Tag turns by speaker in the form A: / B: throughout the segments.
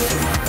A: We'll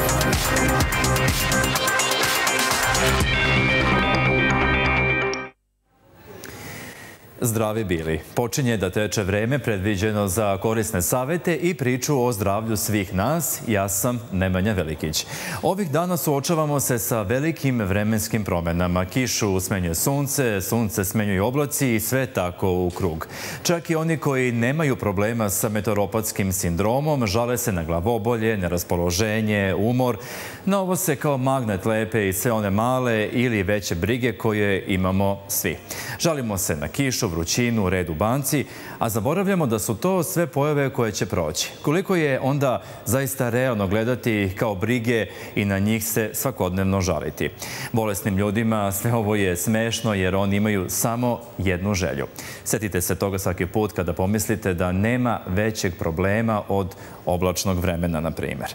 A: Zdravi bili. Počinje da teče vreme predviđeno za korisne savete i priču o zdravlju svih nas. Ja sam Nemanja Velikić. Ovih dana suočavamo se sa velikim vremenskim promenama. Kišu smenjuje sunce, sunce smenjuju oblaci i sve tako u krug. Čak i oni koji nemaju problema sa meteoropatskim sindromom žale se na glavobolje, neraspoloženje, umor. Na ovo se kao magnet lepe i sve one male ili veće brige koje imamo svi. Žalimo se na kišu, vrućinu, red u banci, a zaboravljamo da su to sve pojave koje će proći. Koliko je onda zaista realno gledati kao brige i na njih se svakodnevno žaliti. Bolesnim ljudima sve ovo je smešno jer oni imaju samo jednu želju. Setite se toga svaki put kada pomislite da nema većeg problema od oblačnog vremena, na primjer.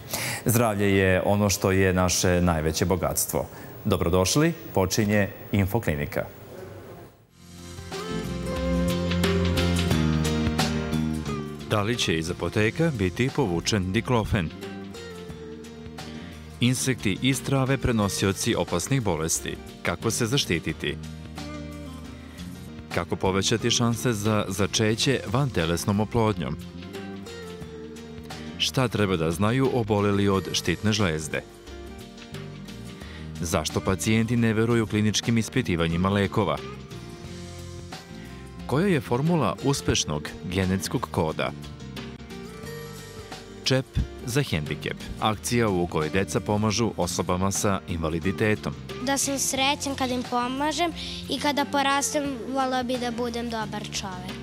A: Zdravlje je ono što je naše najveće bogatstvo. Dobrodošli, počinje Infoklinika. Da li će iz apoteka biti povučen diklofen? Insekti i strave prenosioci opasnih bolesti. Kako se zaštititi? Kako povećati šanse za začeće van telesnom oplodnjom? Šta treba da znaju oboleli od štitne žlezde? Zašto pacijenti ne veruju kliničkim ispitivanjima lekova? Koja je formula uspešnog genetskog koda? Čep za hendikep. Akcija u kojoj deca pomažu osobama sa invaliditetom.
B: Da sam srećan kada im pomažem i kada porastem, volao bi da budem dobar čovek.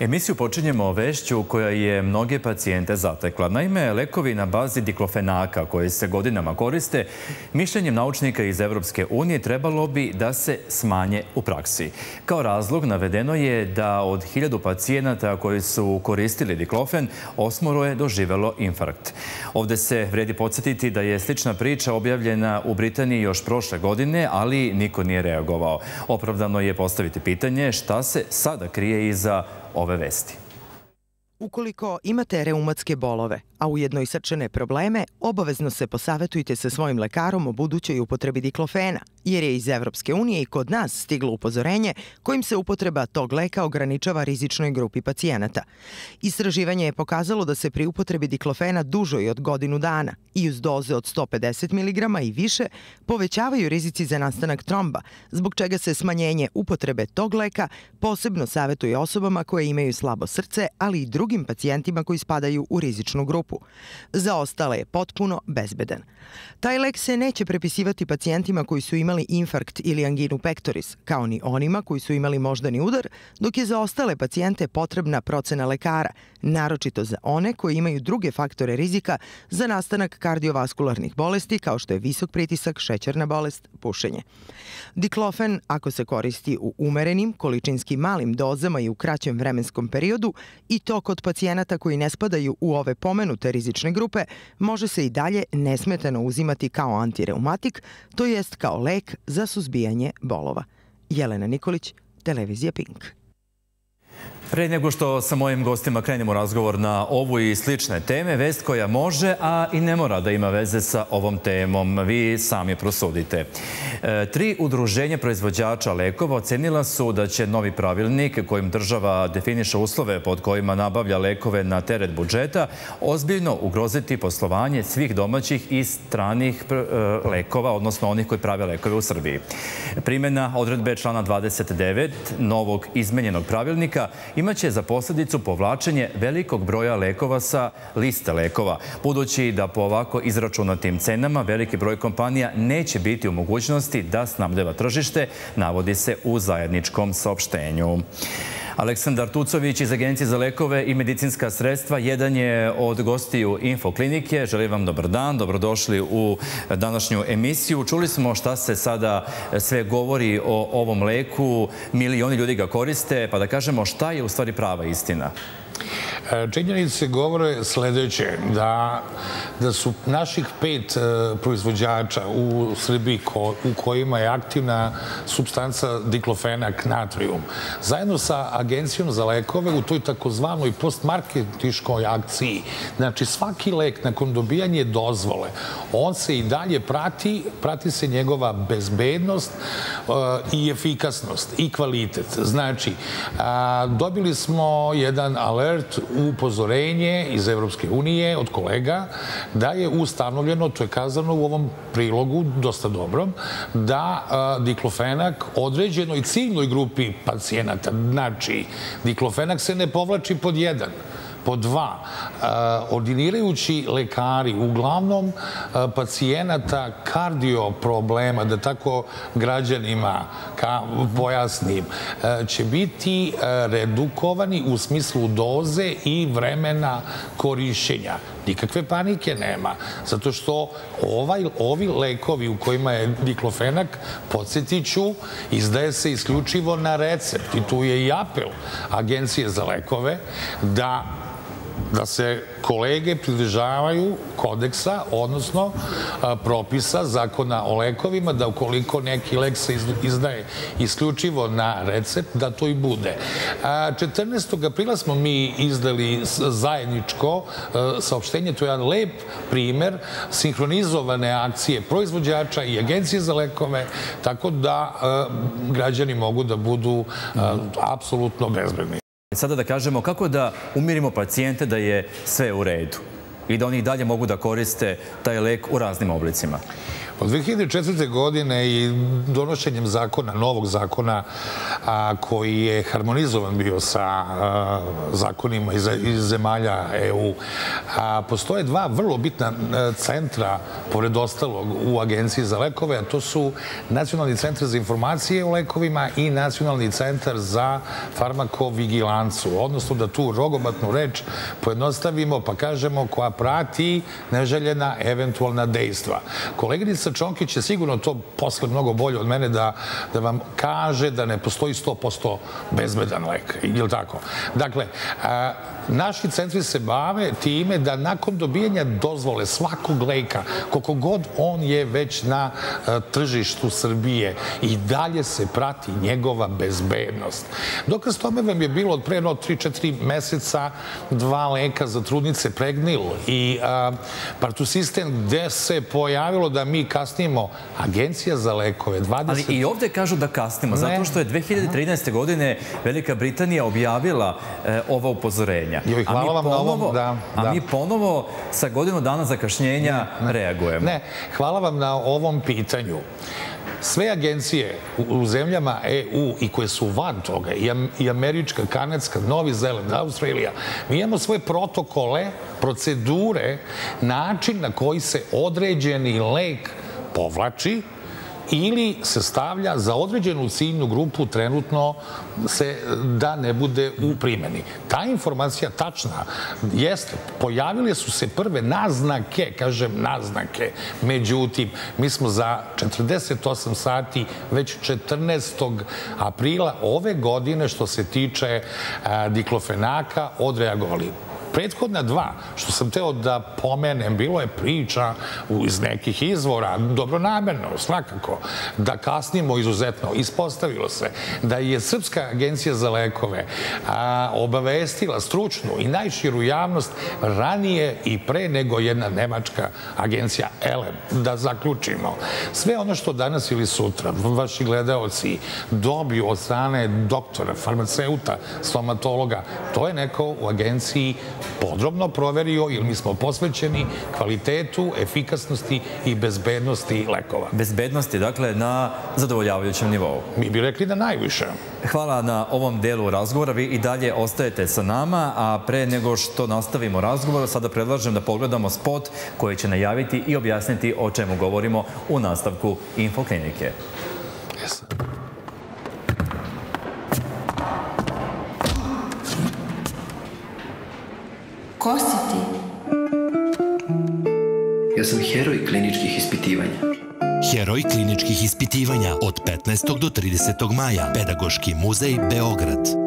A: Emisiju počinjemo vešću koja je mnoge pacijente zatekla. Naime, lekovi na bazi diklofenaka koji se godinama koriste, mišljenjem naučnika iz Evropske unije trebalo bi da se smanje u praksi. Kao razlog navedeno je da od hiljadu pacijenata koji su koristili diklofen, osmoro je doživelo infarkt. Ovde se vredi podsjetiti da je slična priča objavljena u Britaniji još prošle godine, ali niko nije reagovao. Opravdano je postaviti pitanje šta se sada krije iza ove vesti.
C: Ukoliko imate reumatske bolove, a ujedno i srčane probleme, obavezno se posavetujte sa svojim lekarom o budućoj upotrebi diklofena, jer je iz Evropske unije i kod nas stiglo upozorenje kojim se upotreba tog leka ograničava rizičnoj grupi pacijenata. Istraživanje je pokazalo da se pri upotrebi diklofena dužoj od godinu dana i uz doze od 150 mg i više povećavaju rizici za nastanak tromba, zbog čega se smanjenje upotrebe tog leka posebno savetuje osobama koje imaju slabo srce, ali i drugim pacijentima koji spadaju u rizičnu grupu. Za ostale je potpuno bezbedan. Taj lek se neće prepisivati pacijentima koji su imali infarkt ili anginu pectoris, kao ni onima koji su imali moždani udar, dok je za ostale pacijente potrebna procena lekara, naročito za one koji imaju druge faktore rizika za nastanak kardiovaskularnih bolesti kao što je visok pritisak, šećerna bolest, pušenje. Diklofen, ako se koristi u umerenim, količinski malim dozama i u kraćem vremenskom periodu, i to kod pacijenata koji ne spadaju u ove pomenute rizične grupe, može se i dalje nesmetano uzimati kao antireumatik, to jest kao lek za suzbijanje bolova. Jelena Nikolić, Televizija Pink.
A: Pre nego što sa mojim gostima krenemo razgovor na ovu i slične teme, vest koja može, a i ne mora da ima veze sa ovom temom. Vi sami prosudite. E, tri udruženja proizvođača lekova ocenila su da će novi pravilnik kojim država definiše uslove pod kojima nabavlja lekove na teret budžeta ozbiljno ugroziti poslovanje svih domaćih i stranih e, lekova, odnosno onih koji prave lekove u Srbiji. Primjena odredbe člana 29 novog izmenjenog pravilnika imaće za posledicu povlačenje velikog broja lekova sa liste lekova, budući da po ovako izračunatim cenama veliki broj kompanija neće biti u mogućnosti da snabdeva tržište, navodi se u zajedničkom saopštenju. Aleksandar Tucović iz Agencije za lekove i medicinska sredstva jedan je od gostiju Infoklinike. Želim vam dobar dan, dobrodošli u današnju emisiju. Čuli smo šta se sada sve govori o ovom leku, milioni ljudi ga koriste, pa da kažemo šta je u stvari prava istina?
D: E, činjenice govore sledeće, da, da su naših pet e, proizvođača u Srbiji u kojima je aktivna substanca diklofenak natrium, zajedno sa Agencijom za lekove u toj takozvanoj postmarketiškoj akciji, znači svaki lek nakon dobijanja dozvole, on se i dalje prati, prati se njegova bezbednost uh, i efikasnost i kvalitet. Znači, dobili smo jedan alert, upozorenje iz Evropske unije od kolega da je ustanovljeno, to je kazano u ovom prilogu, dosta dobrom, da diklofenak određenoj ciljnoj grupi pacijenata, znači diklofenak se ne povlači pod jedan, Po dva, ordinirajući lekari, uglavnom pacijenata kardio problema, da tako građanima pojasnim, će biti redukovani u smislu doze i vremena korišćenja. Nikakve panike nema, zato što ovaj, ovi lekovi u kojima je diklofenak, podsjetit ću, izdaje se isključivo na recept i tu je i apel Agencije za lekove da da se kolege pridržavaju kodeksa, odnosno propisa zakona o lekovima, da ukoliko neki lek se izdaje isključivo na recept, da to i bude. 14. aprila smo mi izdali zajedničko saopštenje, to je jedan lep primer sinhronizovane akcije proizvođača i agencije za lekove, tako da građani mogu da budu apsolutno bezbedni.
A: Sada da kažemo kako da umirimo pacijente da je sve u redu i da oni dalje mogu da koriste taj lek u raznim oblicima.
D: Od 2004. godine i donošenjem zakona, novog zakona koji je harmonizovan bio sa zakonima iz, zemalja EU, a, postoje dva vrlo bitna centra, pored ostalog, u Agenciji za lekove, a to su Nacionalni centar za informacije o lekovima i Nacionalni centar za farmakovigilancu, odnosno da tu rogobatnu reč pojednostavimo pa kažemo koja prati neželjena eventualna dejstva. Koleginica Milica Čonkić je sigurno to posle mnogo bolje od mene da, da vam kaže da ne postoji 100% bezbedan lek. Ili tako? Dakle, a, naši centri se bave time da nakon dobijanja dozvole svakog leka, koliko god on je već na a, tržištu Srbije, i dalje se prati njegova bezbednost. Dokaz tome vam je bilo od pre 3-4 meseca dva leka za trudnice Pregnil i a, Partusisten gde se pojavilo da mi kasnimo. Agencija za lekove 20...
A: Ali i ovde kažu da kasnimo, zato što je 2013. godine Velika Britanija objavila e, ova upozorenja.
D: Joj, hvala vam na ovom, da.
A: A mi ponovo sa godinu dana zakašnjenja reagujemo.
D: Ne, hvala vam na ovom pitanju. Sve agencije u, zemljama EU i koje su van toga, i američka, kanadska, Novi Zeland, Australija, mi imamo svoje protokole, procedure, način na koji se određeni lek povlači ili se stavlja za određenu ciljnu grupu trenutno se da ne bude u primjeni. Ta informacija tačna jeste, pojavile su se prve naznake, kažem naznake, međutim, mi smo za 48 sati već 14. aprila ove godine što se tiče diklofenaka odreagovali prethodna dva, što sam teo da pomenem, bilo je priča iz nekih izvora, dobronamerno, svakako, da kasnimo izuzetno. Ispostavilo se da je Srpska agencija za lekove obavestila stručnu i najširu javnost ranije i pre nego jedna nemačka agencija ELEM. Da zaključimo. Sve ono što danas ili sutra vaši gledaoci dobiju od strane doktora, farmaceuta, stomatologa, to je neko u agenciji podrobno proverio ili mi smo posvećeni kvalitetu, efikasnosti i bezbednosti lekova.
A: Bezbednosti, dakle, na zadovoljavajućem nivou.
D: Mi bi rekli da najviše.
A: Hvala na ovom delu razgovora. Vi i dalje ostajete sa nama, a pre nego što nastavimo razgovor, sada predlažem da pogledamo spot koji će najaviti i objasniti o čemu govorimo u nastavku Infoklinike. Yes.
E: Ko si ti? Ja sam heroj kliničkih ispitivanja.
F: Heroj kliničkih ispitivanja od 15. do 30. maja. Pedagoški muzej Beograd.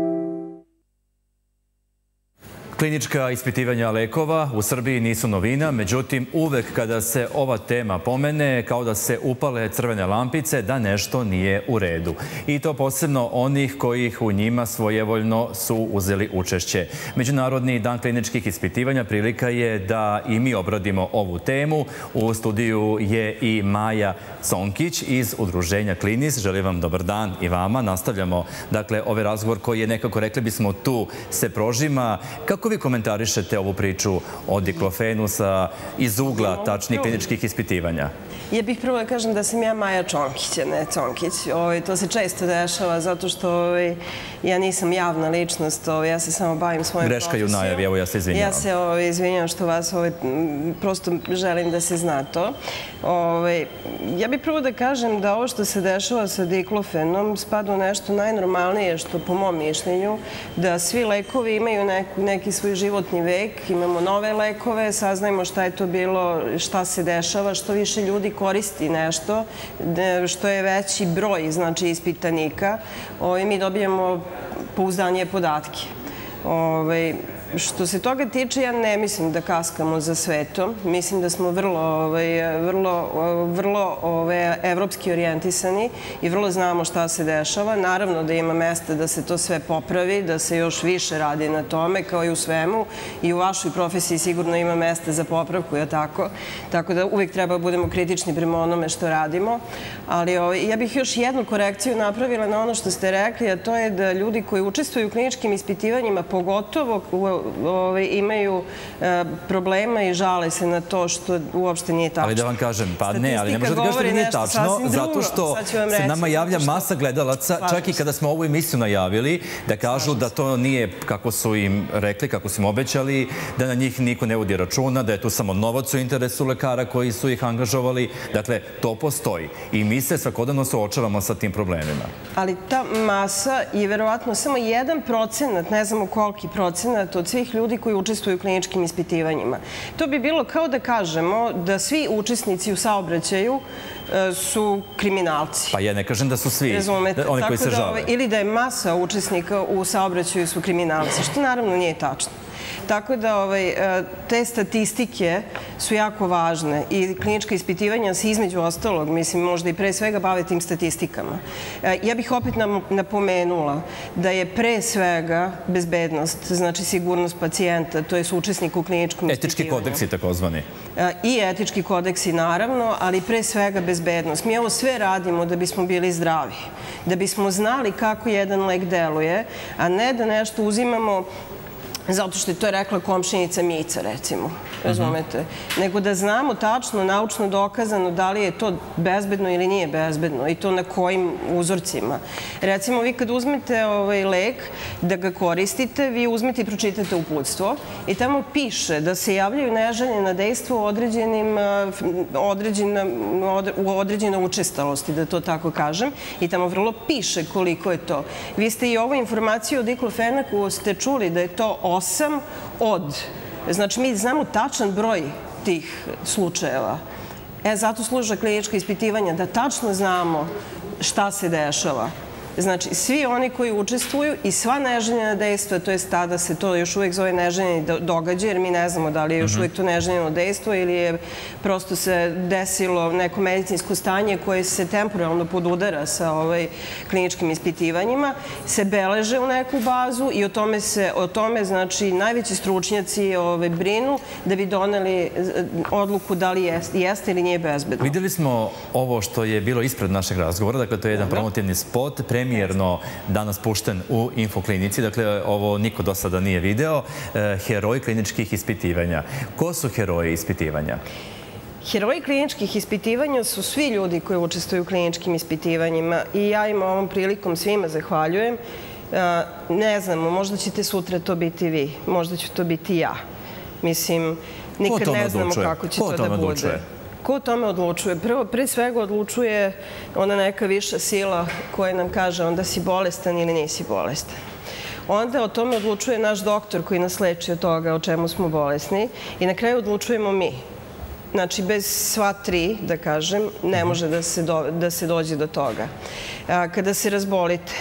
A: Klinička ispitivanja lekova u Srbiji nisu novina, međutim uvek kada se ova tema pomene, kao da se upale crvene lampice, da nešto nije u redu. I to posebno onih kojih u njima svojevoljno su uzeli učešće. Međunarodni dan kliničkih ispitivanja prilika je da i mi obradimo ovu temu. U studiju je i Maja Conkić iz Udruženja Klinis. Želim vam dobar dan i vama. Nastavljamo, dakle, ovaj razgovor koji je nekako, rekli bismo, tu se prožima. Kako vi komentarišete ovu priču o diklofenu sa iz ugla tačnih kliničkih ispitivanja?
G: Ja bih prvo da kažem da sam ja Maja Čonkić, a ne Conkić. Ovaj, to se često dešava zato što ovaj, ja nisam javna ličnost, ovaj, ja se samo bavim svojom
A: Greška i u najavi, evo ja se izvinjavam.
G: Ja se izvinjavam što vas prosto želim da se zna to. Ja bih prvo da kažem da ovo što se dešava sa diklofenom spada u nešto najnormalnije što po mom mišljenju, da svi lekovi imaju neku, neki svoj životni vek, imamo nove lekove, saznajmo šta je to bilo, šta se dešava, što više ljudi koristi nešto, što je veći broj znači, ispitanika, ovaj, mi dobijamo pouzdanje podatke. Ovaj, Što se toga tiče, ja ne mislim da kaskamo za svetom. Mislim da smo vrlo, ovaj, vrlo, vrlo ovaj, evropski orijentisani i vrlo znamo šta se dešava. Naravno da ima mesta da se to sve popravi, da se još više radi na tome, kao i u svemu. I u vašoj profesiji sigurno ima mesta za popravku, je tako? Tako da uvijek treba da budemo kritični prema onome što radimo. Ali ovaj, ja bih još jednu korekciju napravila na ono što ste rekli, a to je da ljudi koji učestvuju u kliničkim ispitivanjima, pogotovo ovaj, imaju e, problema i žale se na to što uopšte nije tačno.
A: Ali da vam kažem, pa ne, ali ne možete da kažete da nije tačno, zato što se nama javlja masa gledalaca, čak i kada smo ovu emisiju najavili, da kažu da to nije kako su im rekli, kako su im obećali, da na njih niko ne vodi računa, da je tu samo novac u interesu lekara koji su ih angažovali. Dakle, to postoji. I mi se svakodano suočavamo sa tim problemima.
G: Ali ta masa je verovatno samo jedan procenat, ne znamo koliki procenat od svih ljudi koji učestvuju u kliničkim ispitivanjima. To bi bilo kao da kažemo da svi učesnici u saobraćaju e, su kriminalci.
A: Pa ja ne kažem da su svi,
G: Razumete?
A: oni koji se
G: da,
A: žale.
G: ovaj, ili da je masa učesnika u saobraćaju su kriminalci, što naravno nije tačno. Tako da ovaj, e, te statistike su jako važne i klinička ispitivanja se između ostalog, mislim, možda i pre svega bave tim statistikama. E, ja bih opet napomenula da je pre svega bezbednost, znači sigurnost pacijenta, to je učesnik u kliničkom
A: Etički
G: ispitivanju.
A: kodeksi takozvani.
G: E, I etički kodeksi naravno, ali pre svega bezbednost. Mi ovo sve radimo da bismo bili zdravi, da bismo znali kako jedan lek deluje, a ne da nešto uzimamo zato što je to rekla komšinica Mica, recimo, razumete? Nego da znamo tačno, naučno dokazano da li je to bezbedno ili nije bezbedno i to na kojim uzorcima. Recimo, vi kad uzmete ovaj lek da ga koristite, vi uzmete i pročitate uputstvo i tamo piše da se javljaju neželjena dejstva u određenim, određena, u određenoj učestalosti, da to tako kažem, i tamo vrlo piše koliko je to. Vi ste i ovu informaciju o diklofenaku ste čuli da je to 8 od. Znači, mi znamo tačan broj tih slučajeva. E, zato služa klinička ispitivanja, da tačno znamo šta se dešava. Znači, svi oni koji učestvuju i sva neželjena dejstva, to je tada se to još uvek zove neželjeni događaj, jer mi ne znamo da li je još uvek to neželjeno dejstvo ili je prosto se desilo neko medicinsko stanje koje se temporalno podudara sa ovaj kliničkim ispitivanjima, se beleže u neku bazu i o tome se, o tome, znači, najveći stručnjaci ovaj, brinu da bi doneli odluku da li jeste, jeste ili nije bezbedno.
A: Videli smo ovo što je bilo ispred našeg razgovora, dakle to je jedan promotivni spot, premijerno danas pušten u infoklinici, dakle ovo niko do sada nije video, e, heroj kliničkih ispitivanja. Ko su heroji ispitivanja?
G: Heroji kliničkih ispitivanja su svi ljudi koji učestvuju u kliničkim ispitivanjima i ja im ovom prilikom svima zahvaljujem. E, ne znamo, možda ćete sutra to biti vi, možda ću to biti ja. Mislim, nikad ne znamo kako će to da bude. Ko o tome odlučuje? Prvo, pre svega odlučuje ona neka viša sila koja nam kaže onda si bolestan ili nisi bolestan. Onda o tome odlučuje naš doktor koji nas leči od toga o čemu smo bolesni i na kraju odlučujemo mi. Znači, bez sva tri, da kažem, ne može da se, do, da se dođe do toga. Kada se razbolite,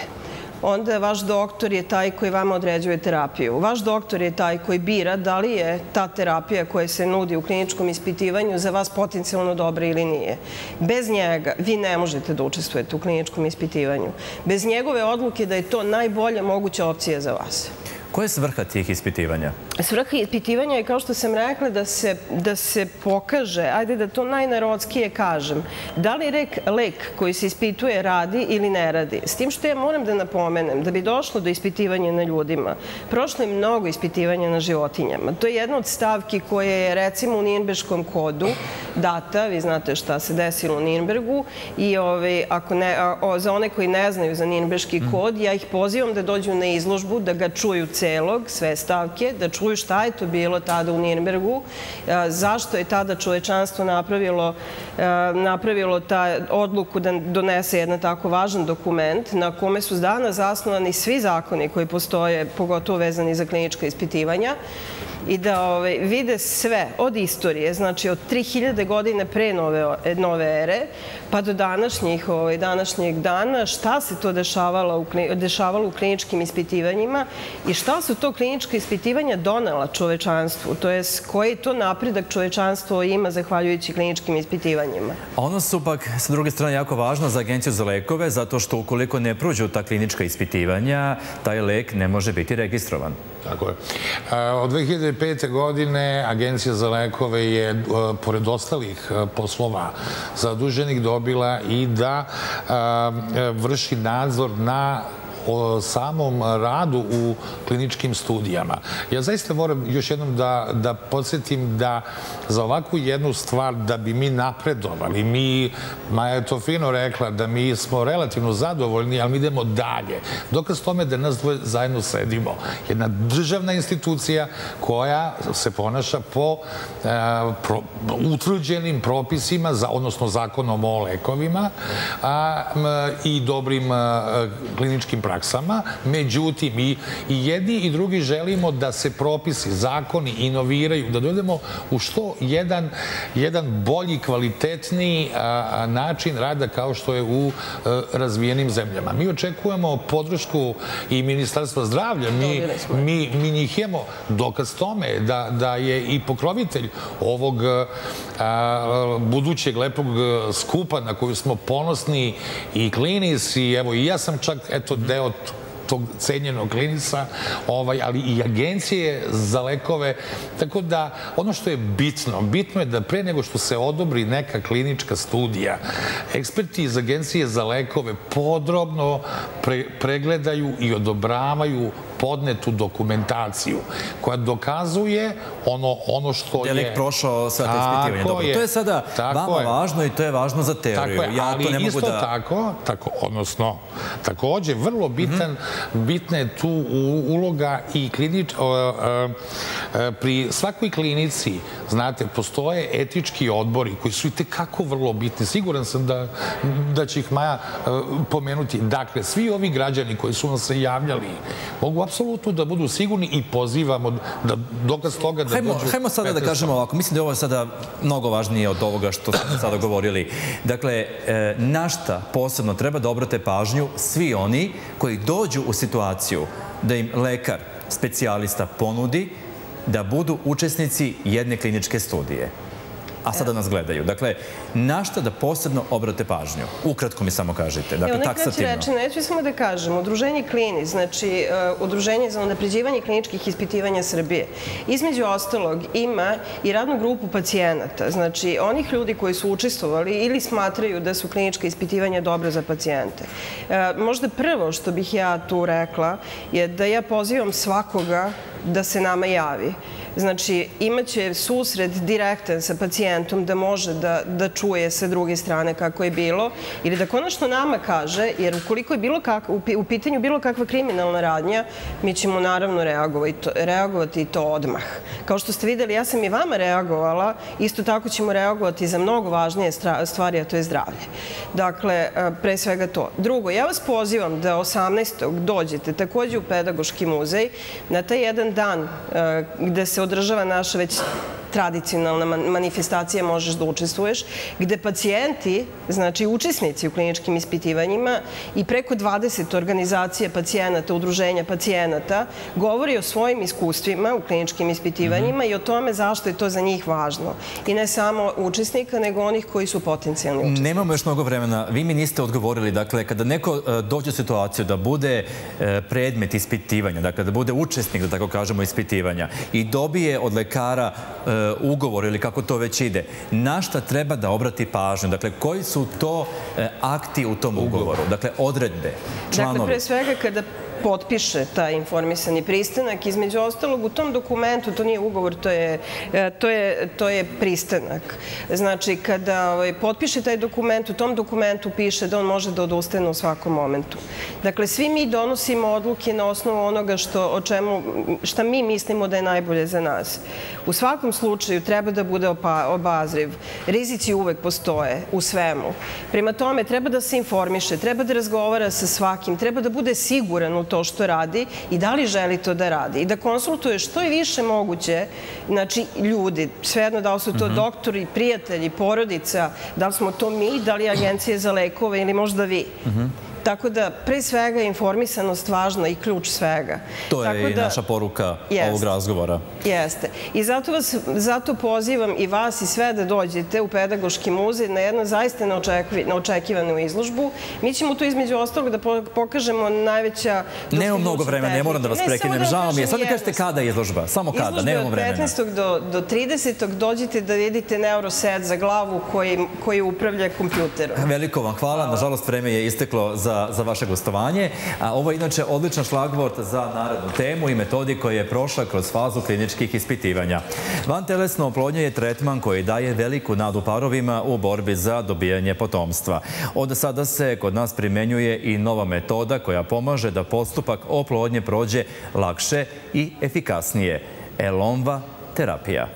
G: onda vaš doktor je taj koji vama određuje terapiju. Vaš doktor je taj koji bira da li je ta terapija koja se nudi u kliničkom ispitivanju za vas potencijalno dobra ili nije. Bez njega vi ne možete da učestvujete u kliničkom ispitivanju. Bez njegove odluke da je to najbolja moguća opcija za vas.
A: Koja je svrha tih ispitivanja?
G: Svrha ispitivanja je, kao što sam rekla, da se, da se pokaže, ajde da to najnarodskije kažem, da li rek, lek koji se ispituje radi ili ne radi. S tim što ja moram da napomenem, da bi došlo do ispitivanja na ljudima, prošlo je mnogo ispitivanja na životinjama. To je jedna od stavki koje je, recimo, u Nirnbeškom kodu data, vi znate šta se desilo u Nirnbergu, i ove, ovaj, ako ne, o, za one koji ne znaju za Nirnbeški kod, ja ih pozivam da dođu na izložbu, da ga čuju celog, sve stavke, da čuju šta je to bilo tada u Nirnbergu, e, zašto je tada čovečanstvo napravilo, e, napravilo ta odluku da donese jedan tako važan dokument na kome su danas zasnovani svi zakoni koji postoje, pogotovo vezani za klinička ispitivanja i da ovaj, vide sve od istorije, znači od 3000 godine pre nove, nove ere, pa do današnjih, ovaj, današnjeg dana, šta se to dešavalo u, dešavalo u kliničkim ispitivanjima i šta su to klinička ispitivanja donela čovečanstvu, to je koji to napredak čovečanstvo ima zahvaljujući kliničkim ispitivanjima.
A: A ono su pak, sa druge strane, jako važno za Agenciju za lekove, zato što ukoliko ne prođu ta klinička ispitivanja, taj lek ne može biti registrovan.
D: Tako je. Od 2005. godine Agencija za lekove je, pored ostalih poslova zaduženih, dobila i da vrši nadzor na o samom radu u kliničkim studijama. Ja zaista moram još jednom da, da podsjetim da za ovakvu jednu stvar da bi mi napredovali, mi, Maja je to fino rekla, da mi smo relativno zadovoljni, ali mi idemo dalje. Dokaz tome da nas dvoje zajedno sedimo. Jedna državna institucija koja se ponaša po e, pro, utvrđenim propisima, za, odnosno zakonom o lekovima a, i dobrim a, kliničkim praksama. Međutim, i, i jedni i drugi želimo da se propisi, zakoni inoviraju, da dođemo u što jedan, jedan bolji, kvalitetniji a, način rada kao što je u a, razvijenim zemljama. Mi očekujemo podršku i Ministarstva zdravlja. Mi, mi, mi njih imamo dokaz tome da, da je i pokrovitelj ovog a, budućeg lepog skupa na koju smo ponosni i klinis i evo i ja sam čak eto deo deo tog cenjenog klinisa, ovaj, ali i agencije za lekove. Tako da, ono što je bitno, bitno je da pre nego što se odobri neka klinička studija, eksperti iz agencije za lekove podrobno pre, pregledaju i odobravaju podnetu dokumentaciju koja dokazuje ono, ono što je...
A: Delik prošao sve te ispitivanje. Dobro, je, to je sada vama je. važno i to je važno za teoriju.
D: Tako je, ja ali to ne isto mogu da... tako, tako, odnosno, takođe, vrlo bitan, mm -hmm. bitna je tu uloga i klinič, o, o, o, pri svakoj klinici, znate, postoje etički odbori koji su i tekako vrlo bitni. Siguran sam da, da će ih Maja pomenuti. Dakle, svi ovi građani koji su nam se javljali mogu apsolutno da budu sigurni i pozivamo da dokaz toga da
A: hajmo, dođu... Hajmo sada da kažemo ovako, mislim da je ovo sada mnogo važnije od ovoga što smo sada govorili. Dakle, e, na šta posebno treba da obrate pažnju svi oni koji dođu u situaciju da im lekar, specijalista ponudi da budu učesnici jedne kliničke studije a sada nas gledaju. Dakle, na šta da posebno obrate pažnju? Ukratko mi samo kažete. Dakle, Evo, taksativno.
G: Reči, neću samo da kažem. Udruženje Klini, znači uh, Udruženje za unapređivanje kliničkih ispitivanja Srbije, između ostalog ima i radnu grupu pacijenata. Znači, onih ljudi koji su učestvovali ili smatraju da su klinička ispitivanja dobra za pacijente. Uh, možda prvo što bih ja tu rekla je da ja pozivam svakoga da se nama javi. Znači, imaće susret direktan sa pacijentom da može da, da čuje sa druge strane kako je bilo ili da konačno nama kaže, jer ukoliko je bilo kak, u pitanju bilo kakva kriminalna radnja, mi ćemo naravno reagovati, reagovati to odmah. Kao što ste videli, ja sam i vama reagovala, isto tako ćemo reagovati za mnogo važnije stvari, a to je zdravlje. Dakle, e, pre svega to. Drugo, ja vas pozivam da 18. dođete takođe u Pedagoški muzej na taj jedan dan e, gde se održava naša već tradicionalna manifestacija možeš da učestvuješ, gde pacijenti, znači učesnici u kliničkim ispitivanjima i preko 20 organizacija pacijenata, udruženja pacijenata, govori o svojim iskustvima u kliničkim ispitivanjima i o tome zašto je to za njih važno. I ne samo učesnika, nego onih koji su potencijalni učesnici.
A: Nemamo još mnogo vremena. Vi mi niste odgovorili. Dakle, kada neko e, dođe u situaciju da bude e, predmet ispitivanja, dakle, da bude učesnik, da tako kažemo, ispitivanja i dobije od lekara e, ugovor ili kako to već ide, na šta treba da obrati pažnju? Dakle, koji su to akti u tom ugovoru? Dakle, odredbe, članovi?
G: Dakle, pre svega kada potpiše taj informisani pristanak. Između ostalog, u tom dokumentu, to nije ugovor, to je, e, to je, to je pristanak. Znači, kada ovaj, potpiše taj dokument, u tom dokumentu piše da on može da odustane u svakom momentu. Dakle, svi mi donosimo odluke na osnovu onoga što, o čemu, šta mi mislimo da je najbolje za nas. U svakom slučaju treba da bude obazriv. Rizici uvek postoje u svemu. Prema tome, treba da se informiše, treba da razgovara sa svakim, treba da bude siguran u to što radi i da li želi to da radi. I da konsultuje što je više moguće, znači ljudi, svejedno da li su to mhm. doktori, prijatelji, porodica, da li smo to mi, da li agencije za lekove ili možda vi. Mhm. Tako da, pre svega, informisanost važna i ključ svega.
A: To je i da, naša poruka ovog razgovora.
G: Jeste. I zato, vas, zato pozivam i vas i sve da dođete u Pedagoški muzej na jednu zaista neočekivanu izložbu. Mi ćemo tu između ostalog da pokažemo najveća...
A: Nemo mnogo vremena, ne moram da vas prekinem. Da Žao mi je. Sad mi kažete kada je izložba. Samo kada, nemamo vremena.
G: Izložba od 15. do, do 30. dođite da vidite neuroset za glavu koji, koji upravlja kompjuterom.
A: Veliko vam hvala. Nažalost, vreme je isteklo za za, vaše gostovanje. A ovo je inače odličan šlagvort za narednu temu i metodi koja je prošla kroz fazu kliničkih ispitivanja. Van telesno oplodnje je tretman koji daje veliku nadu parovima u borbi za dobijanje potomstva. Od sada se kod nas primenjuje i nova metoda koja pomaže da postupak oplodnje prođe lakše i efikasnije. Elomva terapija.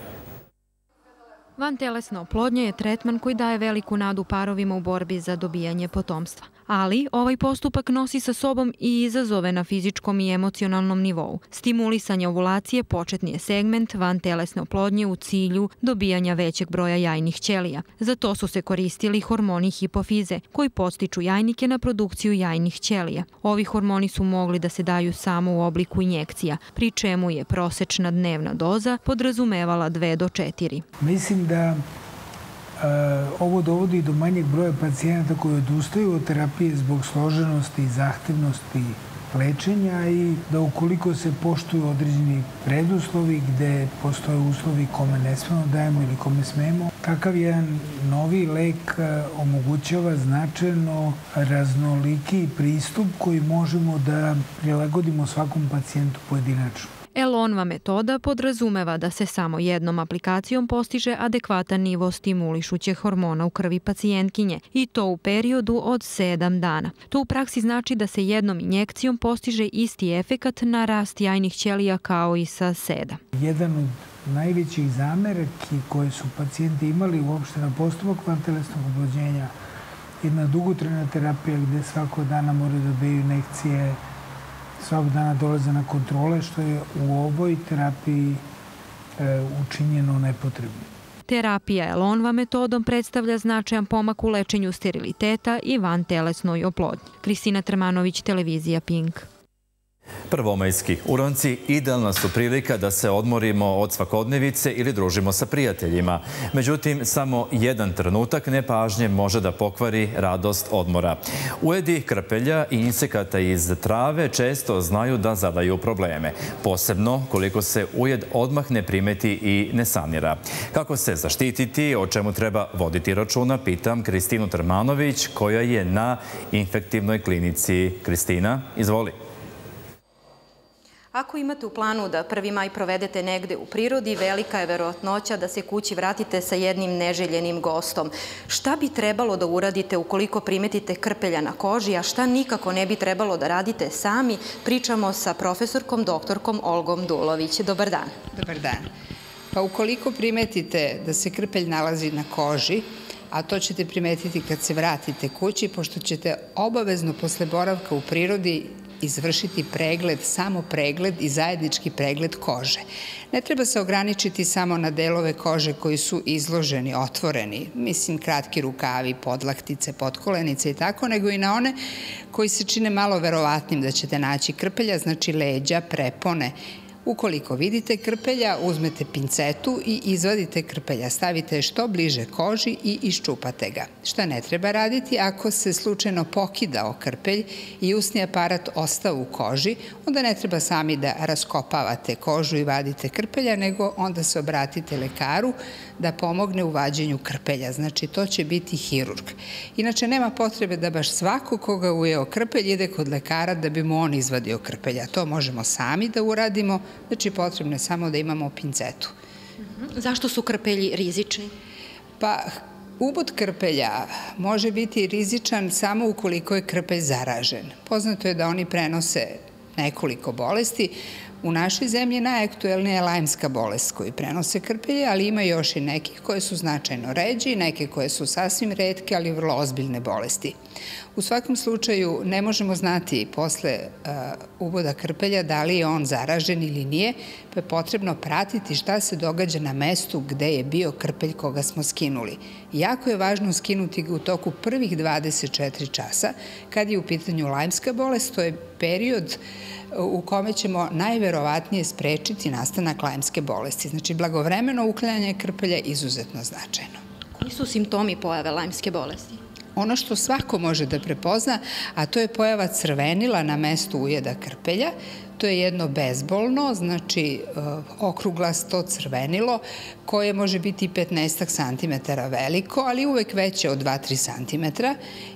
H: Vantelesna oplodnja je tretman koji daje veliku nadu parovima u borbi za dobijanje potomstva ali ovaj postupak nosi sa sobom i izazove na fizičkom i emocionalnom nivou. Stimulisanje ovulacije početni je segment van telesne oplodnje u cilju dobijanja većeg broja jajnih ćelija. Za to su se koristili hormoni hipofize, koji postiču jajnike na produkciju jajnih ćelija. Ovi hormoni su mogli da se daju samo u obliku injekcija, pri čemu je prosečna dnevna doza podrazumevala 2 do 4.
I: Mislim da ovo dovodi do manjeg broja pacijenata koji odustaju od terapije zbog složenosti i zahtevnosti lečenja i da ukoliko se poštuju određeni preduslovi gde postoje uslovi kome ne smemo dajemo ili kome smemo, takav jedan novi lek omogućava značajno raznoliki pristup koji možemo da prilagodimo svakom pacijentu pojedinačno.
H: Elonva metoda podrazumeva da se samo jednom aplikacijom postiže adekvatan nivo stimulišućeg hormona u krvi pacijentkinje i to u periodu od 7 dana. To u praksi znači da se jednom injekcijom postiže isti efekat na rast jajnih ćelija kao i sa seda.
I: Jedan od najvećih zamerki koje su pacijenti imali uopšte na postupak vantelesnog oblođenja jedna dugotrajna terapija gde svako dana moraju da beju injekcije svakog dana dolaze na kontrole, što je u ovoj terapiji e, učinjeno nepotrebno.
H: Terapija Elonva metodom predstavlja značajan pomak u lečenju steriliteta i van telesnoj oplodnji. Kristina Trmanović, televizija Pink.
A: Prvomajski uronci idealna su prilika da se odmorimo od svakodnevice ili družimo sa prijateljima. Međutim, samo jedan trenutak nepažnje može da pokvari radost odmora. Ujedi krpelja i insekata iz trave često znaju da zadaju probleme. Posebno koliko se ujed odmah ne primeti i ne sanira. Kako se zaštititi, o čemu treba voditi računa, pitam Kristinu Trmanović koja je na infektivnoj klinici. Kristina, izvoli.
J: Ako imate u planu da 1. maj provedete negde u prirodi, velika je verovatnoća da se kući vratite sa jednim neželjenim gostom. Šta bi trebalo da uradite ukoliko primetite krpelja na koži, a šta nikako ne bi trebalo da radite sami, pričamo sa profesorkom doktorkom Olgom Dulović. Dobar dan.
K: Dobar dan. Pa ukoliko primetite da se krpelj nalazi na koži, a to ćete primetiti kad se vratite kući, pošto ćete obavezno posle boravka u prirodi izvršiti pregled, samo pregled i zajednički pregled kože. Ne treba se ograničiti samo na delove kože koji su izloženi, otvoreni, mislim kratki rukavi, podlaktice, podkolenice i tako, nego i na one koji se čine malo verovatnim da ćete naći krpelja, znači leđa, prepone Ukoliko vidite krpelja, uzmete pincetu i izvadite krpelja. Stavite što bliže koži i iščupate ga. Šta ne treba raditi ako se slučajno pokidao krpelj i usni aparat ostao u koži, onda ne treba sami da raskopavate kožu i vadite krpelja, nego onda se obratite lekaru da pomogne u vađenju krpelja. Znači, to će biti hirurg. Inače, nema potrebe da baš svako koga ujeo krpelj ide kod lekara da bi mu on izvadio krpelja. To možemo sami da uradimo, znači potrebno je samo da imamo pincetu.
J: Zašto su krpelji rizični?
K: Pa, Ubod krpelja može biti rizičan samo ukoliko je krpelj zaražen. Poznato je da oni prenose nekoliko bolesti, U našoj zemlji najaktuelnija je lajmska bolest koju prenose krpelje, ali ima još i nekih koje su značajno ređe neke koje su sasvim redke, ali vrlo ozbiljne bolesti. U svakom slučaju ne možemo znati posle uh, uvoda krpelja da li je on zaražen ili nije, pa je potrebno pratiti šta se događa na mestu gde je bio krpelj koga smo skinuli. Jako je važno skinuti ga u toku prvih 24 časa. Kad je u pitanju lajmska bolest, to je period uh, u kome ćemo najverovatnije sprečiti nastanak lajmske bolesti. Znači, blagovremeno uklanjanje krpelja je izuzetno značajno.
J: Koji su simptomi pojave lajmske bolesti?
K: Ono što svako može da prepozna, a to je pojava crvenila na mestu ujeda krpelja, To je jedno bezbolno, znači eh, okruglasto crvenilo, koje može biti 15 cm veliko, ali uvek veće od 2-3 cm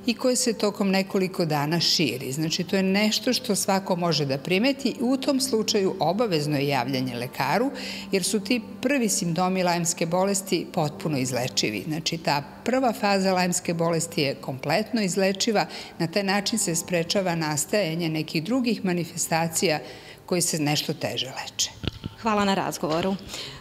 K: i koje se tokom nekoliko dana širi. Znači, to je nešto što svako može da primeti i u tom slučaju obavezno je javljanje lekaru, jer su ti prvi simptomi lajmske bolesti potpuno izlečivi. Znači, ta prva faza lajmske bolesti je kompletno izlečiva, na taj način se sprečava nastajanje nekih drugih manifestacija koji se nešto teže leče.
J: Hvala na razgovoru.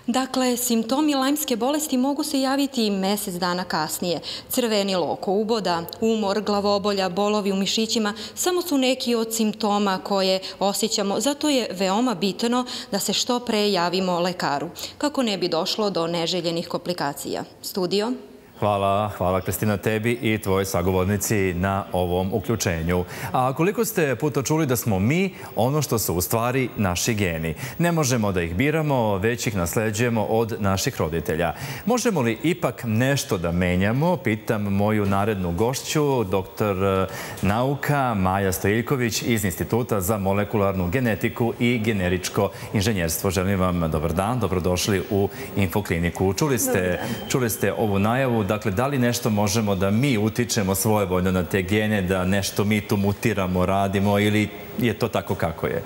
J: Dakle, simptomi lajmske bolesti mogu se javiti i mesec dana kasnije. Crveni loko uboda, umor, glavobolja, bolovi u mišićima samo su neki od simptoma koje osjećamo, zato je veoma bitno da se što pre javimo lekaru, kako ne bi došlo do neželjenih komplikacija. Studio?
A: Hvala, hvala Kristina tebi i tvoj sagovornici na ovom uključenju. A koliko ste puta čuli da smo mi ono što su u stvari naši geni? Ne možemo da ih biramo, već ih nasleđujemo od naših roditelja. Možemo li ipak nešto da menjamo? Pitam moju narednu gošću, doktor eh, nauka Maja Stojiljković iz Instituta za molekularnu genetiku i generičko inženjerstvo. Želim vam dobar dan, dobrodošli u Infokliniku. Čuli ste, čuli ste ovu najavu Dakle, da li nešto možemo da mi utičemo svojevoljno na te gene, da nešto mi tu mutiramo, radimo ili je to tako kako je?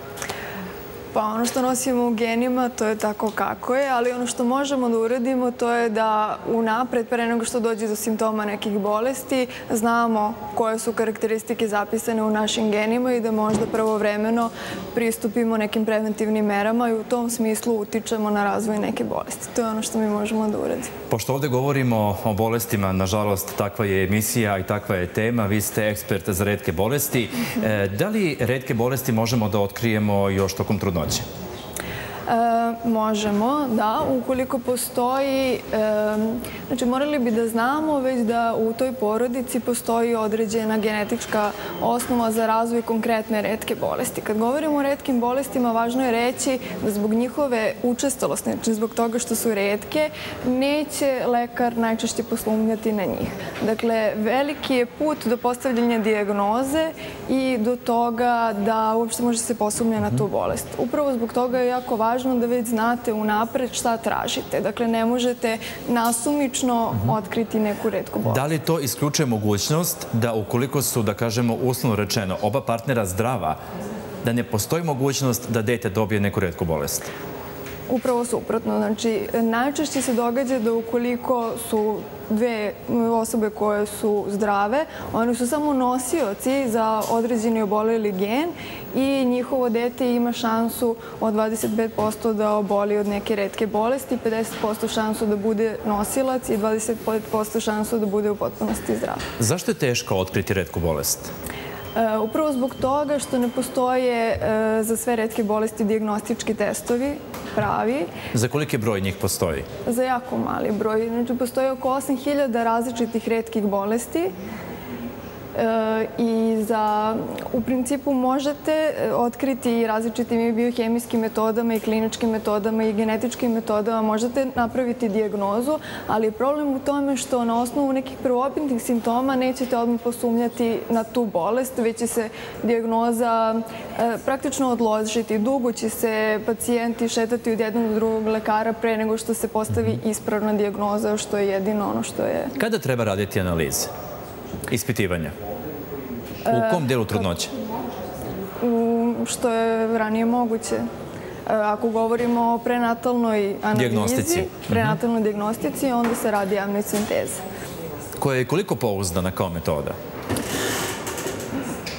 L: Pa ono što nosimo u genima, to je tako kako je, ali ono što možemo da uradimo, to je da unapred, pre nego što dođe do simptoma nekih bolesti, znamo koje su karakteristike zapisane u našim genima i da možda pravovremeno pristupimo nekim preventivnim merama i u tom smislu utičemo na razvoj neke bolesti. To je ono što mi možemo da uradimo.
A: Pošto ovde govorimo o bolestima, nažalost, takva je emisija i takva je tema, vi ste ekspert za redke bolesti. E, da li redke bolesti možemo da otkrijemo još tokom trudnoće? Trudnoće?
L: E, možemo, da. Ukoliko postoji, e, znači morali bi da znamo već da u toj porodici postoji određena genetička osnova za razvoj konkretne redke bolesti. Kad govorimo o redkim bolestima, važno je reći da zbog njihove učestalosti, znači zbog toga što su redke, neće lekar najčešće poslumnjati na njih. Dakle, veliki je put do postavljanja diagnoze i do toga da uopšte može se posumnja na tu bolest. Upravo zbog toga je jako važno važno da već znate unapred šta tražite. Dakle, ne možete nasumično mhm. otkriti neku redku bolest.
A: Da li to isključuje mogućnost da ukoliko su, da kažemo, uslovno rečeno, oba partnera zdrava, da ne postoji mogućnost da dete dobije neku redku bolest?
L: Upravo suprotno. Znači, najčešće se događa da ukoliko su dve osobe koje su zdrave, oni su samo nosioci za određeni oboleli gen i njihovo dete ima šansu od 25% da oboli od neke redke bolesti, 50% šansu da bude nosilac i 25% šansu da bude u potpunosti zdrav.
A: Zašto je teško otkriti redku bolest?
L: Upravo zbog toga što ne postoje za sve redke bolesti diagnostički testovi pravi.
A: Za koliki broj njih postoji?
L: Za jako mali broj. Znači, postoje oko 8000 različitih redkih bolesti i za, u principu možete e, otkriti različitim biohemijskim metodama i kliničkim metodama i genetičkim metodama, možete napraviti dijagnozu, ali je problem u tome što na osnovu nekih prvopitnih simptoma nećete odmah posumnjati na tu bolest, već će se dijagnoza e, praktično odložiti. Dugo će se pacijenti šetati od jednog do drugog lekara pre nego što se postavi ispravna dijagnoza, što je jedino ono što je...
A: Kada treba raditi analize? Ispitivanja? U kom delu trudnoće?
L: Što je ranije moguće. Ako govorimo o prenatalnoj analizi, prenatalnoj diagnostici, onda se radi amniocenteza.
A: Koja je koliko pouzdana kao metoda?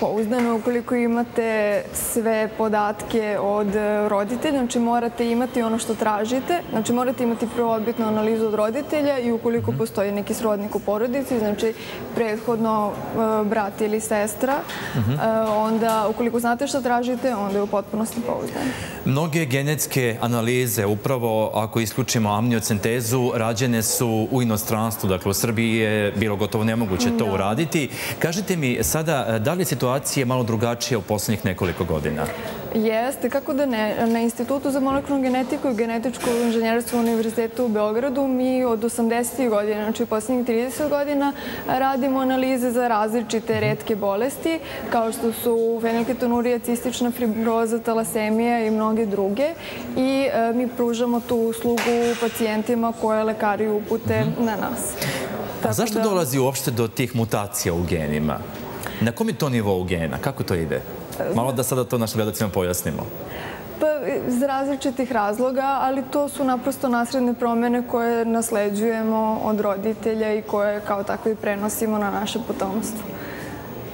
L: Pouzdano ukoliko imate sve podatke od roditelja, znači morate imati ono što tražite, znači morate imati prvobitnu analizu od roditelja i ukoliko postoji neki srodnik u porodici, znači prethodno e, brat ili sestra, e, onda ukoliko znate što tražite, onda je u potpunosti pouzdano.
A: Mnoge genetske analize, upravo ako isključimo amniocentezu, rađene su u inostranstvu, dakle u Srbiji je bilo gotovo nemoguće to uraditi. Kažite mi sada, da li je situacija situacija malo drugačija u poslednjih nekoliko godina?
L: Jeste, kako da ne. Na Institutu za molekularnu genetiku i genetičko inženjerstvo Univerzitetu u Beogradu mi od 80. godina, znači poslednjih 30 godina, radimo analize za različite redke bolesti, kao što su fenilketonurija, cistična fibroza, talasemija i mnoge druge. I e, mi pružamo tu uslugu pacijentima koje lekari upute na nas.
A: A zašto da- dolazi uopšte do tih mutacija u genima? Na kom je to nivou gena? Kako to ide? Malo da sada to našim gledacima pojasnimo.
L: Pa, iz različitih razloga, ali to su naprosto nasredne promene koje nasleđujemo od roditelja i koje kao takve prenosimo na naše potomstvo.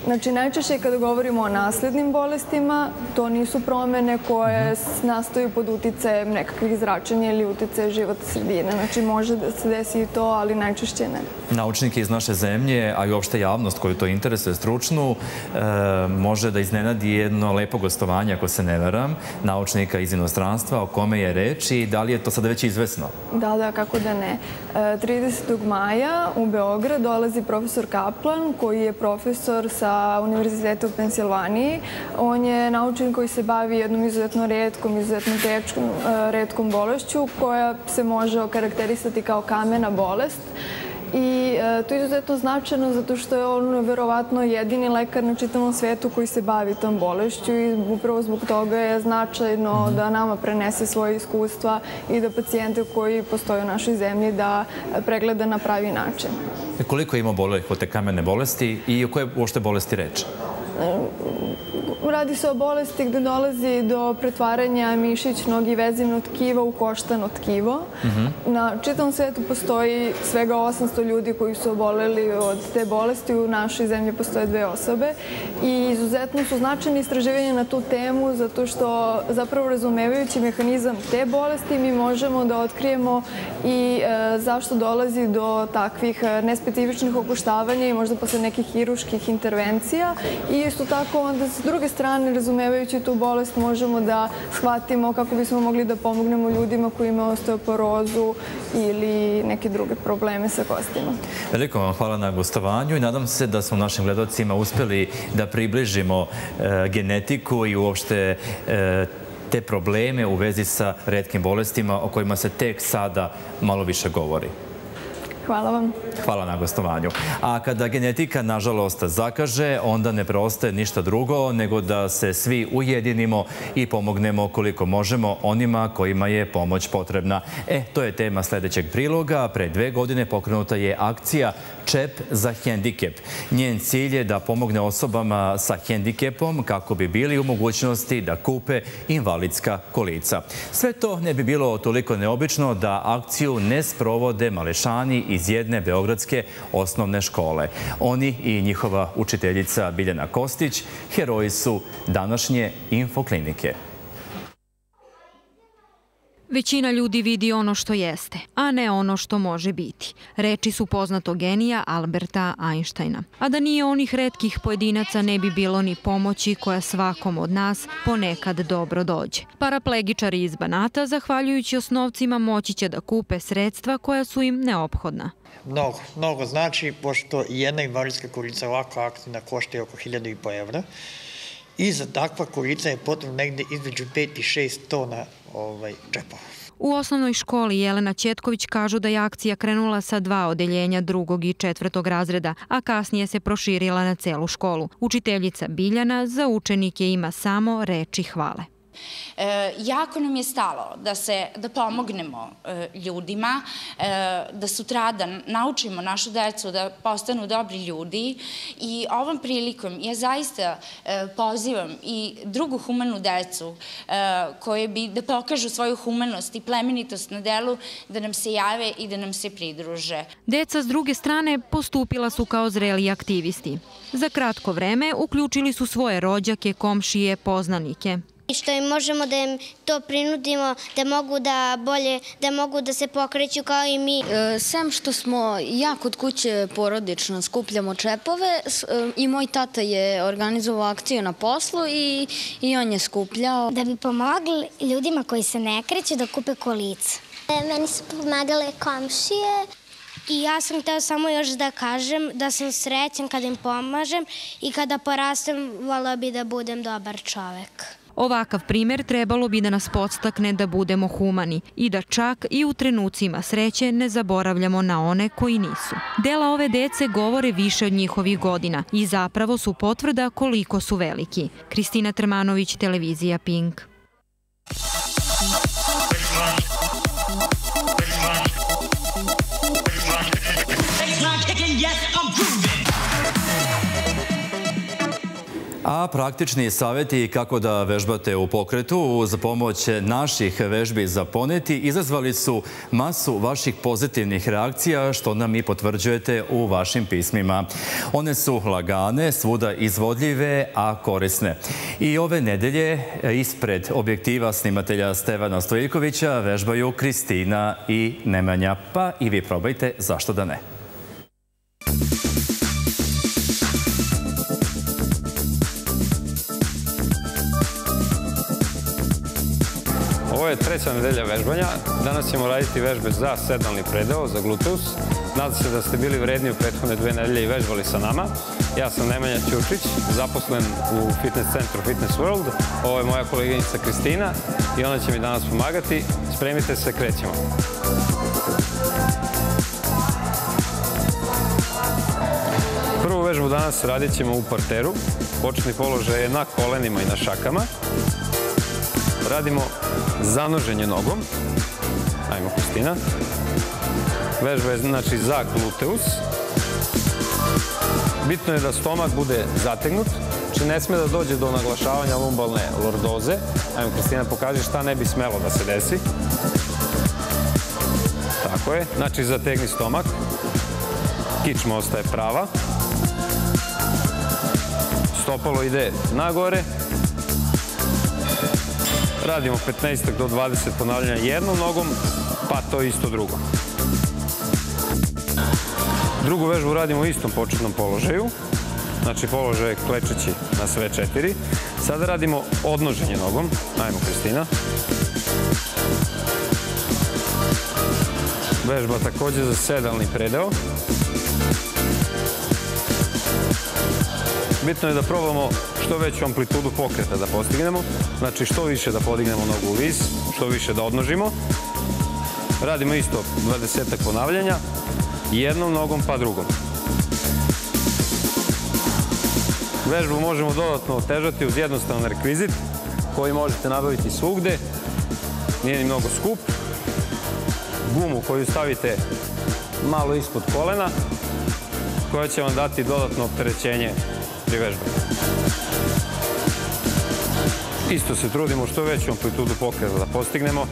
L: Znači, najčešće kada govorimo o naslednim bolestima, to nisu promene koje nastaju pod uticajem nekakvih zračenja ili uticaje života sredine. Znači, može da se desi i to, ali najčešće ne.
A: Naučnike iz naše zemlje, a i uopšte javnost koju to interesuje stručnu, e, može da iznenadi jedno lepo gostovanje, ako se ne veram, naučnika iz inostranstva, o kome je reč i da li je to sada već izvesno?
L: Da, da, kako da ne. 30. E, maja u Beograd dolazi profesor Kaplan, koji je profesor sa Univerziteta u Pensilvaniji. On je naučen koji se bavi jednom izuzetno redkom, izuzetno tečkom, e, redkom bolešću koja se može okarakterisati kao kamena bolest. I e, to je izuzetno značajno zato što je on verovatno jedini lekar na čitavom svetu koji se bavi tom bolešću i upravo zbog toga je značajno mhm. da nama prenese svoje iskustva i da pacijente koji postoje u našoj zemlji da pregleda na pravi način.
A: E, koliko ima boleh od te kamene bolesti i o koje uopšte bolesti reče?
L: Radi se o bolesti gde dolazi do pretvaranja mišićnog i vezivnog tkiva u koštano tkivo. Mhm. Na čitom svetu postoji svega 800 ljudi koji su oboleli od te bolesti. U našoj zemlji postoje dve osobe. I izuzetno su značajne istraživanja na tu temu zato što zapravo razumevajući mehanizam te bolesti mi možemo da otkrijemo i e, zašto dolazi do takvih e, nespecifičnih okuštavanja i možda posle nekih hiruških intervencija. I isto tako onda s druge strane, razumevajući tu bolest, možemo da shvatimo kako bismo mogli da pomognemo ljudima koji imaju osteoporozu ili neke druge probleme sa kostima.
A: Veliko vam hvala na gostovanju i nadam se da smo našim gledocima uspeli da približimo e, genetiku i uopšte e, te probleme u vezi sa redkim bolestima o kojima se tek sada malo više govori.
L: Hvala vam.
A: Hvala na gostovanju. A kada genetika, nažalost, zakaže, onda ne preostaje ništa drugo nego da se svi ujedinimo i pomognemo koliko možemo onima kojima je pomoć potrebna. E, to je tema sledećeg priloga. Pre dve godine pokrenuta je akcija Čep za hendikep. Njen cilj je da pomogne osobama sa hendikepom kako bi bili u mogućnosti da kupe invalidska kolica. Sve to ne bi bilo toliko neobično da akciju ne sprovode malešani iz jedne beogradske osnovne škole. Oni i njihova učiteljica Biljana Kostić heroji su današnje infoklinike.
H: Većina ljudi vidi ono što jeste, a ne ono što može biti. Reči su poznatog genija Alberta Einsteina. A da nije onih redkih pojedinaca ne bi bilo ni pomoći koja svakom od nas ponekad dobro dođe. Paraplegičari iz Banata, zahvaljujući osnovcima, moći će da kupe sredstva koja su im neophodna.
M: Mnogo, mnogo znači, pošto jedna invalidska kolica ovako aktivna košta oko 1000 evra i za takva kolica je potrebno negde između 5 i 6 tona ovaj, džepova.
H: U osnovnoj školi Jelena Ćetković kažu da je akcija krenula sa dva odeljenja drugog i četvrtog razreda, a kasnije se proširila na celu školu. Učiteljica Biljana za učenike ima samo reči hvale.
N: E, jako nam je stalo da se da pomognemo e, ljudima, e, da sutradan naučimo našu decu da postanu dobri ljudi i ovom prilikom ja zaista e, pozivam i drugu humanu decu e, koje bi da pokažu svoju humanost i plemenitost na delu da nam se jave i da nam se pridruže.
H: Deca s druge strane postupila su kao zreli aktivisti. Za kratko vreme uključili su svoje rođake, komšije, poznanike.
B: I što im možemo da im to prinudimo, da mogu da bolje, da mogu da se pokreću kao i mi.
O: E, sem što smo ja kod kuće porodično skupljamo čepove e, i moj tata je organizovao akciju na poslu i, i on je skupljao.
B: Da bi pomogli ljudima koji se ne kreću da kupe kolica.
P: E, meni su pomagale komšije.
B: I ja sam hteo samo još da kažem da sam srećan kada im pomažem i kada porastem, volao bi da budem dobar čovek.
H: Ovakav primer trebalo bi da nas podstakne da budemo humani i da čak i u trenucima sreće ne zaboravljamo na one koji nisu. Dela ove dece govore više od njihovih godina i zapravo su potvrda koliko su veliki. Kristina Trmanović, televizija Pink.
A: A praktični savjeti kako da vežbate u pokretu uz pomoć naših vežbi za poneti izazvali su masu vaših pozitivnih reakcija što nam i potvrđujete u vašim pismima. One su lagane, svuda izvodljive, a korisne. I ove nedelje ispred objektiva snimatelja Stevana Stojikovića vežbaju Kristina i Nemanja. Pa i vi probajte, zašto da ne.
Q: Je treća nedelja vežbanja. Danas ćemo raditi vežbe za sedalni predeo, za gluteus. Nadam se da ste bili vredni u prethodne dve nedelje i vežbali sa nama. Ja sam Nemanja Ćučić, zaposlen u fitness centru Fitness World. Ovo je moja koleginica Kristina i ona će mi danas pomagati. Spremite se, krećemo. Prvu vežbu danas radit ćemo u parteru. Početni položaj je na kolenima i na šakama radimo zanoženje nogom. Ajmo, Kristina. Vežba je znači za gluteus. Bitno je da stomak bude zategnut, znači ne sme da dođe do naglašavanja lumbalne lordoze. Ajmo, Kristina, pokaži šta ne bi smelo da se desi. Tako je, znači zategni stomak. Kičma ostaje prava. Stopalo ide nagore, Radimo 15 do 20 ponavljanja jednom nogom, pa to isto drugo. Drugu vežbu radimo u istom početnom položaju, znači položaj klečeći na sve četiri. Sada radimo odnoženje nogom, ajmo Kristina. Vežba takođe za sedalni predeo. Bitno je da probamo što veću amplitudu pokreta da postignemo. Znači što više da podignemo nogu u vis, što više da odnožimo. Radimo isto 20 ponavljanja, jednom nogom pa drugom. Vežbu možemo dodatno otežati uz jednostavan rekvizit koji možete nabaviti svugde. Nije ni mnogo skup. Gumu koju stavite malo ispod kolena koja će vam dati dodatno opterećenje pri vežbanju. Isto se trudimo što veću amplitudu pokreta da postignemo.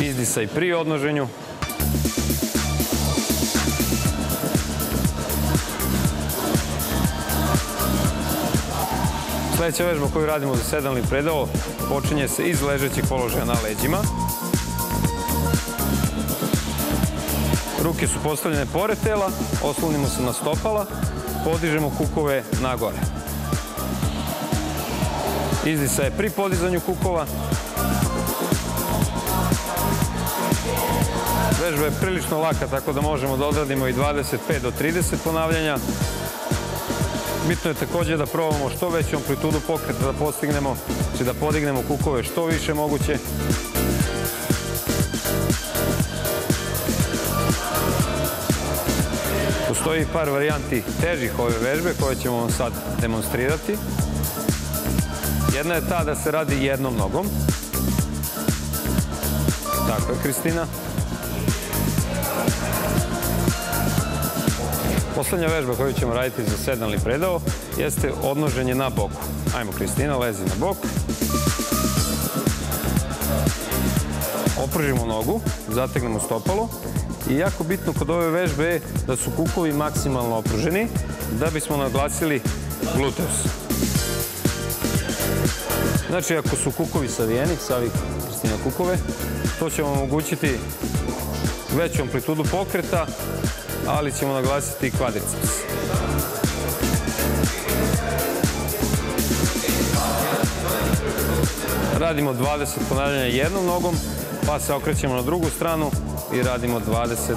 Q: Izdisaj pri odnoženju. Sledeća vežba koju radimo za sedalni predao počinje se iz ležećeg položaja na leđima. Ruke su postavljene pored tela, oslonimo se na stopala, podižemo kukove nagore. Izdisa je pri podizanju kukova. Vežba je prilično laka, tako da možemo da odradimo i 25 do 30 ponavljanja. Bitno je takođe da probamo što veću amplitudu pokreta da postignemo, znači da podignemo kukove što više moguće. Postoji par varijanti težih ove vežbe koje ćemo vam sad demonstrirati. Jedna je ta da se radi jednom nogom. Tako je, Kristina. Poslednja vežba koju ćemo raditi za sedalni predao jeste odnoženje na boku. Ajmo, Kristina, lezi na bok. Opržimo nogu, zategnemo stopalo i jako bitno kod ove vežbe je da su kukovi maksimalno opruženi da bismo naglasili gluteus. Znači, ako su kukovi savijeni, savi Kristina kukove, to će vam omogućiti veću amplitudu pokreta, ali ćemo naglasiti i kvadriceps. Radimo 20 ponavljanja jednom nogom, pa se okrećemo na drugu stranu i radimo 20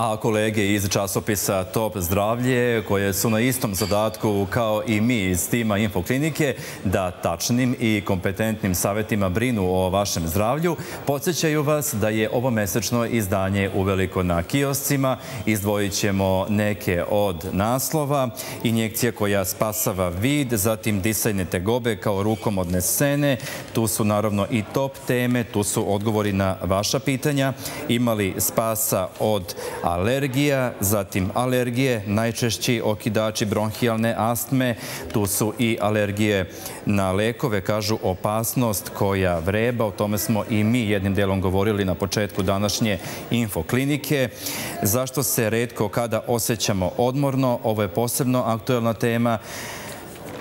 A: A kolege iz časopisa Top zdravlje, koje su na istom zadatku kao i mi iz tima Infoklinike, da tačnim i kompetentnim savjetima brinu o vašem zdravlju, podsjećaju vas da je ovo mesečno izdanje uveliko na kioscima. Izdvojit ćemo neke od naslova, injekcija koja spasava vid, zatim disajne tegobe kao rukom odnesene. Tu su naravno i top teme, tu su odgovori na vaša pitanja. Imali spasa od alergija, zatim alergije, najčešći okidači bronhijalne astme, tu su i alergije na lekove, kažu opasnost koja vreba, o tome smo i mi jednim delom govorili na početku današnje infoklinike. Zašto se redko kada osjećamo odmorno, ovo je posebno aktuelna tema,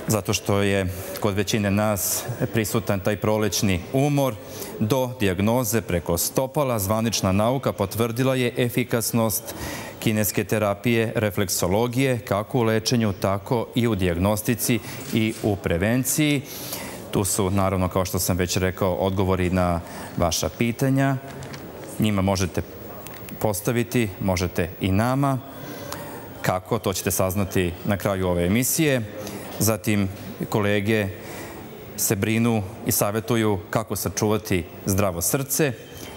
A: zato što je kod većine nas prisutan taj prolećni umor. Do dijagnoze preko stopala zvanična nauka potvrdila je efikasnost kineske terapije, refleksologije, kako u lečenju, tako i u dijagnostici i u prevenciji. Tu su, naravno, kao što sam već rekao, odgovori na vaša pitanja. Njima možete postaviti, možete i nama. Kako, to ćete saznati na kraju ove emisije. Zatim, kolege se brinu i savjetuju kako sačuvati zdravo srce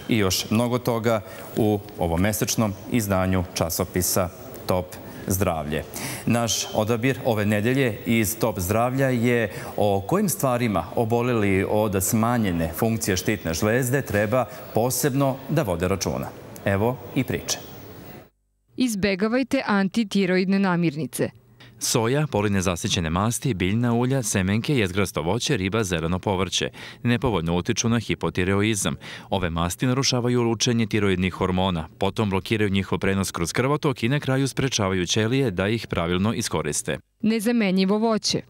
A: i još mnogo toga u ovom mesečnom izdanju časopisa Top zdravlje. Naš odabir ove nedelje iz Top zdravlja je o kojim stvarima obolili od smanjene funkcije štitne žlezde treba posebno da vode računa. Evo i priče.
R: Izbegavajte antitiroidne namirnice –
A: Soja, polinezasićene masti, biljna ulja, semenke, jezgrasto voće, riba, zeleno povrće. Nepovoljno utiču na hipotireoizam. Ove masti narušavaju lučenje tiroidnih hormona, potom blokiraju njihov prenos kroz krvotok i na kraju sprečavaju ćelije da ih pravilno iskoriste.
R: Nezamenjivo voće.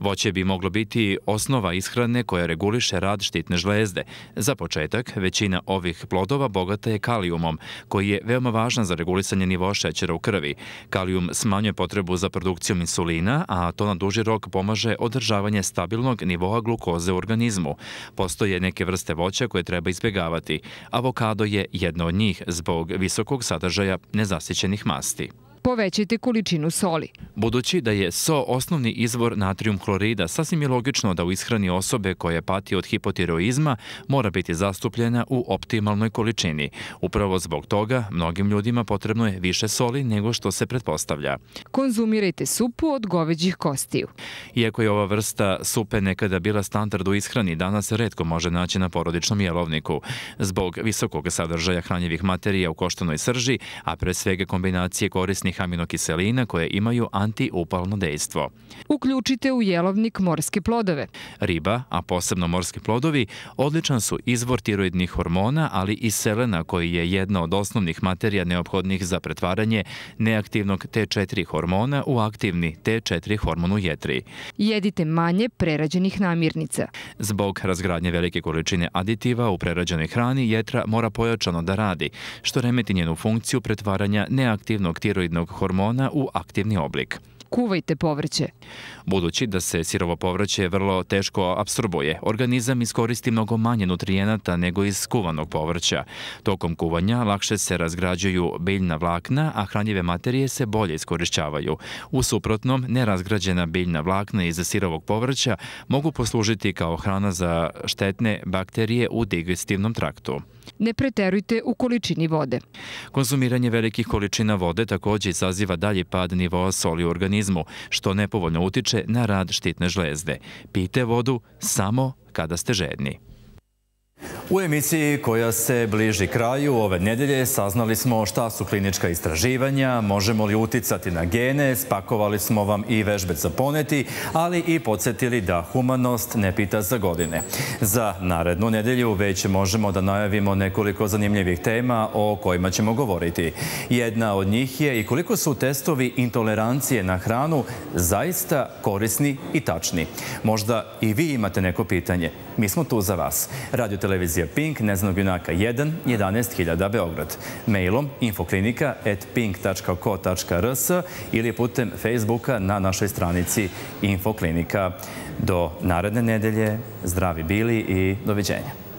A: Voće bi moglo biti osnova ishrane koja reguliše rad štitne žlezde. Za početak, većina ovih plodova bogata je kalijumom, koji je veoma važan za regulisanje nivoa šećera u krvi. Kalijum smanjuje potrebu za produkcijom insulina, a to na duži rok pomaže održavanje stabilnog nivoa glukoze u organizmu. Postoje neke vrste voća koje treba izbjegavati. Avokado je jedna od njih zbog visokog sadržaja nezasićenih masti.
R: Povećajte količinu soli.
A: Budući da je so osnovni izvor natrijum hlorida, sasvim je logično da u ishrani osobe koja pati od hipotiroizma mora biti zastupljena u optimalnoj količini. Upravo zbog toga mnogim ljudima potrebno je više soli nego što se pretpostavlja.
R: Konzumirajte supu od goveđih kostiju.
A: Iako je ova vrsta supe nekada bila standard u ishrani, danas se redko može naći na porodičnom jelovniku. Zbog visokog sadržaja hranjivih materija u koštanoj srži, a pre svega kombinacije korisnih korisnih aminokiselina koje imaju antiupalno dejstvo.
R: Uključite u jelovnik morske plodove.
A: Riba, a posebno morski plodovi, odličan su izvor tiroidnih hormona, ali i selena koji je jedna od osnovnih materija neophodnih za pretvaranje neaktivnog T4 hormona u aktivni T4 hormon u jetri.
R: Jedite manje prerađenih namirnica.
A: Zbog razgradnje velike količine aditiva u prerađenoj hrani jetra mora pojačano da radi, što remeti njenu funkciju pretvaranja neaktivnog tiroidnog hormona u aktivni oblik.
R: Kuvajte povrće.
A: Budući da se sirovo povrće vrlo teško absorbuje, organizam iskoristi mnogo manje nutrijenata nego iz kuvanog povrća. Tokom kuvanja lakše se razgrađuju biljna vlakna, a hranjive materije se bolje iskorišćavaju. U suprotnom, nerazgrađena biljna vlakna iz sirovog povrća mogu poslužiti kao hrana za štetne bakterije u digestivnom traktu.
R: Ne preterujte u količini vode.
A: Konzumiranje velikih količina vode takođe izaziva dalji pad nivoa soli u organizmu, što nepovoljno utiče na rad štitne žlezde. Pijte vodu samo kada ste žedni. U emisiji koja se bliži kraju ove nedelje saznali smo šta su klinička istraživanja, možemo li uticati na gene, spakovali smo vam i vežbe za poneti, ali i podsjetili da humanost ne pita za godine. Za narednu nedelju već možemo da najavimo nekoliko zanimljivih tema o kojima ćemo govoriti. Jedna od njih je i koliko su testovi intolerancije na hranu zaista korisni i tačni. Možda i vi imate neko pitanje. Mi smo tu za vas. Radio televizija Pink, Nezanog junaka 1, 11.000 Beograd. Mailom infoklinika.pink.ko.rs ili putem Facebooka na našoj stranici Infoklinika. Do naredne nedelje, zdravi bili i doviđenja.